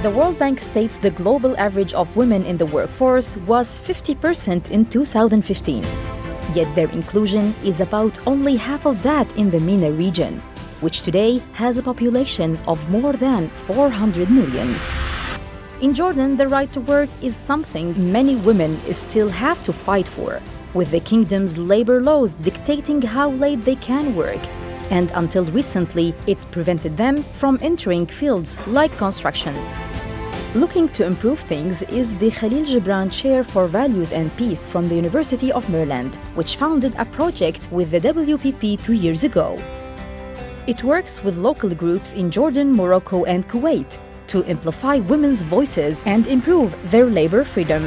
The World Bank states the global average of women in the workforce was 50% in 2015. Yet their inclusion is about only half of that in the MENA region, which today has a population of more than 400 million. In Jordan, the right to work is something many women still have to fight for, with the kingdom's labor laws dictating how late they can work and until recently, it prevented them from entering fields like construction. Looking to improve things is the Khalil Gibran Chair for Values and Peace from the University of Maryland, which founded a project with the WPP two years ago. It works with local groups in Jordan, Morocco, and Kuwait to amplify women's voices and improve their labor freedom.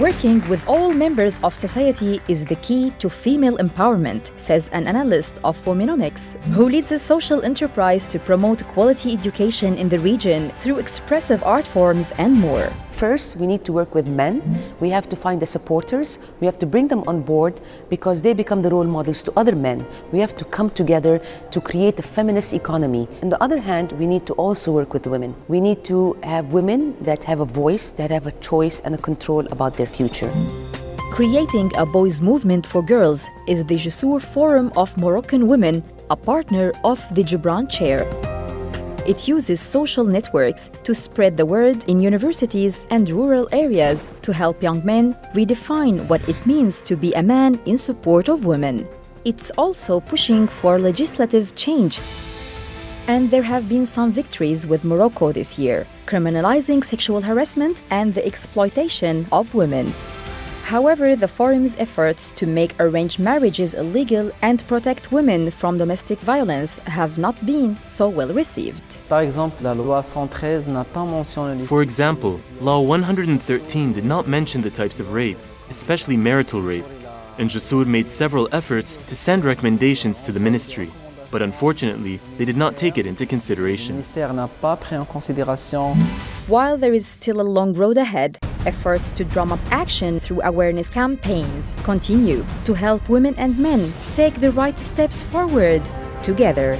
Working with all members of society is the key to female empowerment, says an analyst of Womenomics, who leads a social enterprise to promote quality education in the region through expressive art forms and more. First, we need to work with men. We have to find the supporters. We have to bring them on board because they become the role models to other men. We have to come together to create a feminist economy. On the other hand, we need to also work with women. We need to have women that have a voice, that have a choice and a control about their future. Creating a boys' movement for girls is the Jusur Forum of Moroccan Women, a partner of the Gibran Chair. It uses social networks to spread the word in universities and rural areas to help young men redefine what it means to be a man in support of women. It's also pushing for legislative change. And there have been some victories with Morocco this year, criminalizing sexual harassment and the exploitation of women. However, the forum's efforts to make arranged marriages illegal and protect women from domestic violence have not been so well received. For example, Law 113 did not mention the types of rape, especially marital rape, and Jusur made several efforts to send recommendations to the ministry but unfortunately, they did not take it into consideration. While there is still a long road ahead, efforts to drum up action through awareness campaigns continue to help women and men take the right steps forward together.